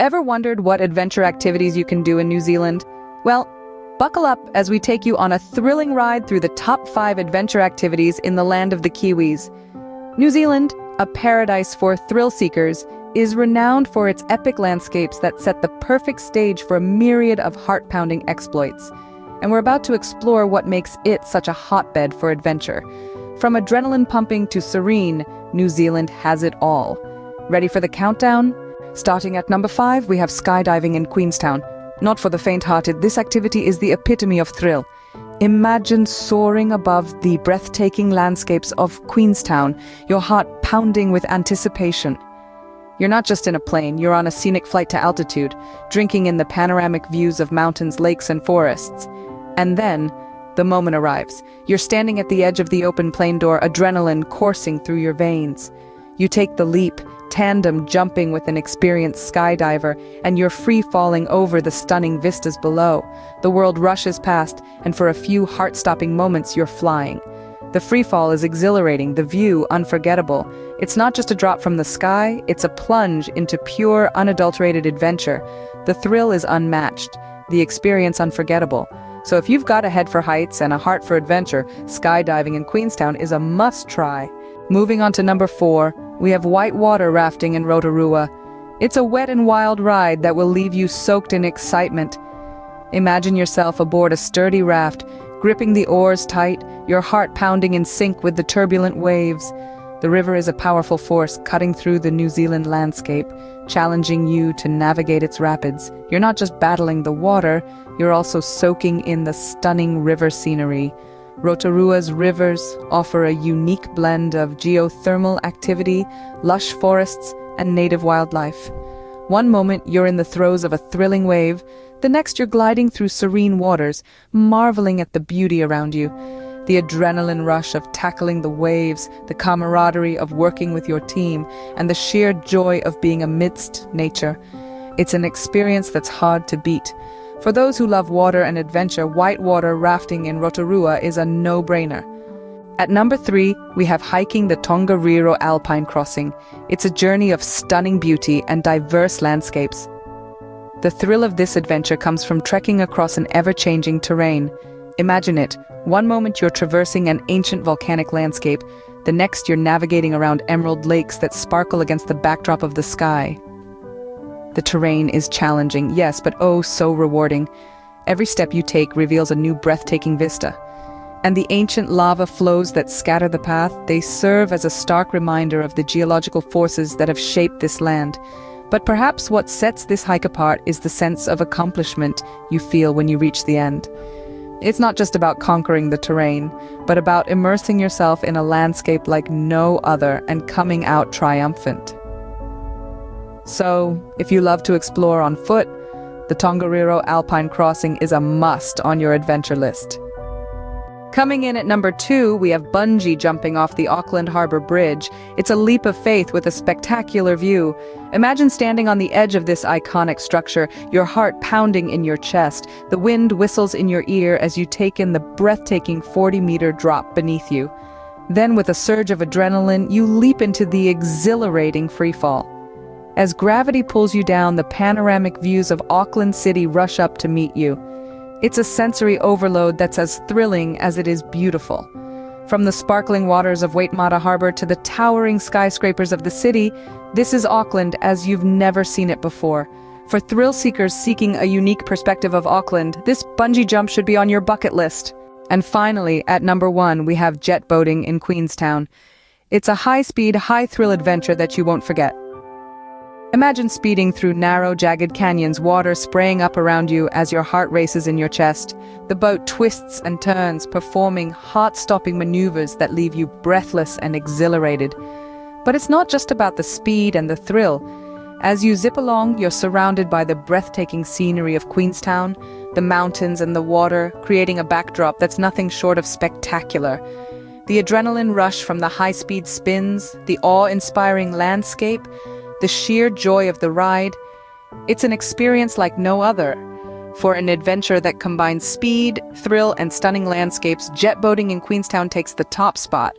Ever wondered what adventure activities you can do in New Zealand? Well, buckle up as we take you on a thrilling ride through the top five adventure activities in the land of the Kiwis. New Zealand, a paradise for thrill seekers, is renowned for its epic landscapes that set the perfect stage for a myriad of heart-pounding exploits. And we're about to explore what makes it such a hotbed for adventure. From adrenaline pumping to serene, New Zealand has it all. Ready for the countdown? Starting at number 5, we have skydiving in Queenstown. Not for the faint-hearted, this activity is the epitome of thrill. Imagine soaring above the breathtaking landscapes of Queenstown, your heart pounding with anticipation. You're not just in a plane, you're on a scenic flight to altitude, drinking in the panoramic views of mountains, lakes, and forests. And then, the moment arrives. You're standing at the edge of the open plane door, adrenaline coursing through your veins. You take the leap, tandem jumping with an experienced skydiver, and you're free falling over the stunning vistas below. The world rushes past, and for a few heart-stopping moments you're flying. The freefall is exhilarating, the view unforgettable. It's not just a drop from the sky, it's a plunge into pure, unadulterated adventure. The thrill is unmatched, the experience unforgettable. So if you've got a head for heights and a heart for adventure, skydiving in Queenstown is a must-try. Moving on to number four, we have whitewater rafting in Rotorua. It's a wet and wild ride that will leave you soaked in excitement. Imagine yourself aboard a sturdy raft, gripping the oars tight, your heart pounding in sync with the turbulent waves. The river is a powerful force cutting through the New Zealand landscape, challenging you to navigate its rapids. You're not just battling the water, you're also soaking in the stunning river scenery. Rotorua's rivers offer a unique blend of geothermal activity, lush forests, and native wildlife. One moment you're in the throes of a thrilling wave, the next you're gliding through serene waters, marveling at the beauty around you. The adrenaline rush of tackling the waves, the camaraderie of working with your team, and the sheer joy of being amidst nature. It's an experience that's hard to beat. For those who love water and adventure, whitewater rafting in Rotorua is a no-brainer. At number three, we have hiking the Tongariro Alpine Crossing. It's a journey of stunning beauty and diverse landscapes. The thrill of this adventure comes from trekking across an ever-changing terrain. Imagine it, one moment you're traversing an ancient volcanic landscape, the next you're navigating around emerald lakes that sparkle against the backdrop of the sky. The terrain is challenging, yes, but oh so rewarding. Every step you take reveals a new breathtaking vista. And the ancient lava flows that scatter the path, they serve as a stark reminder of the geological forces that have shaped this land. But perhaps what sets this hike apart is the sense of accomplishment you feel when you reach the end. It's not just about conquering the terrain, but about immersing yourself in a landscape like no other and coming out triumphant. So, if you love to explore on foot, the Tongariro Alpine Crossing is a must on your adventure list. Coming in at number two, we have bungee jumping off the Auckland Harbour Bridge. It's a leap of faith with a spectacular view. Imagine standing on the edge of this iconic structure, your heart pounding in your chest. The wind whistles in your ear as you take in the breathtaking 40-meter drop beneath you. Then with a surge of adrenaline, you leap into the exhilarating freefall. As gravity pulls you down, the panoramic views of Auckland City rush up to meet you. It's a sensory overload that's as thrilling as it is beautiful. From the sparkling waters of Waitemata Harbour to the towering skyscrapers of the city, this is Auckland as you've never seen it before. For thrill seekers seeking a unique perspective of Auckland, this bungee jump should be on your bucket list. And finally, at number one, we have jet boating in Queenstown. It's a high-speed, high-thrill adventure that you won't forget. Imagine speeding through narrow, jagged canyons, water spraying up around you as your heart races in your chest. The boat twists and turns, performing heart-stopping maneuvers that leave you breathless and exhilarated. But it's not just about the speed and the thrill. As you zip along, you're surrounded by the breathtaking scenery of Queenstown, the mountains and the water, creating a backdrop that's nothing short of spectacular. The adrenaline rush from the high-speed spins, the awe-inspiring landscape, the sheer joy of the ride, it's an experience like no other. For an adventure that combines speed, thrill, and stunning landscapes, jet boating in Queenstown takes the top spot.